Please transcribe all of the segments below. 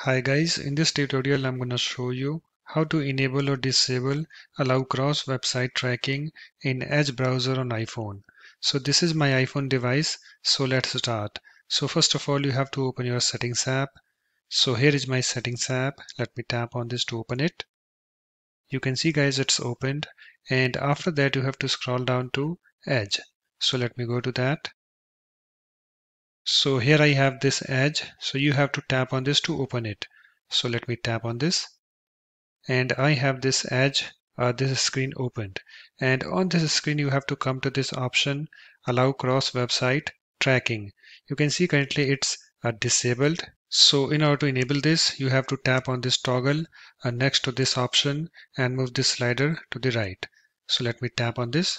Hi guys, in this tutorial I'm going to show you how to enable or disable allow cross website tracking in Edge browser on iPhone. So this is my iPhone device, so let's start. So first of all you have to open your settings app. So here is my settings app. Let me tap on this to open it. You can see guys it's opened and after that you have to scroll down to Edge. So let me go to that so here I have this edge. So you have to tap on this to open it. So let me tap on this. And I have this edge, uh, this screen opened. And on this screen, you have to come to this option, allow cross website tracking. You can see currently it's uh, disabled. So in order to enable this, you have to tap on this toggle uh, next to this option and move this slider to the right. So let me tap on this.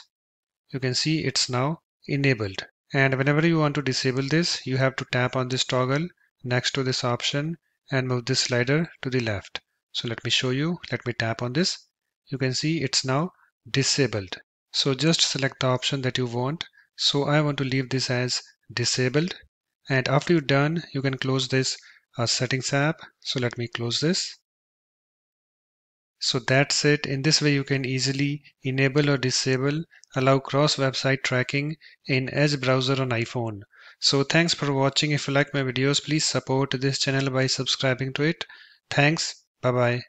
You can see it's now enabled. And whenever you want to disable this, you have to tap on this toggle next to this option and move this slider to the left. So let me show you. Let me tap on this. You can see it's now disabled. So just select the option that you want. So I want to leave this as disabled. And after you're done, you can close this uh, settings app. So let me close this. So that's it. In this way, you can easily enable or disable, allow cross website tracking in Edge browser on iPhone. So thanks for watching. If you like my videos, please support this channel by subscribing to it. Thanks. Bye bye.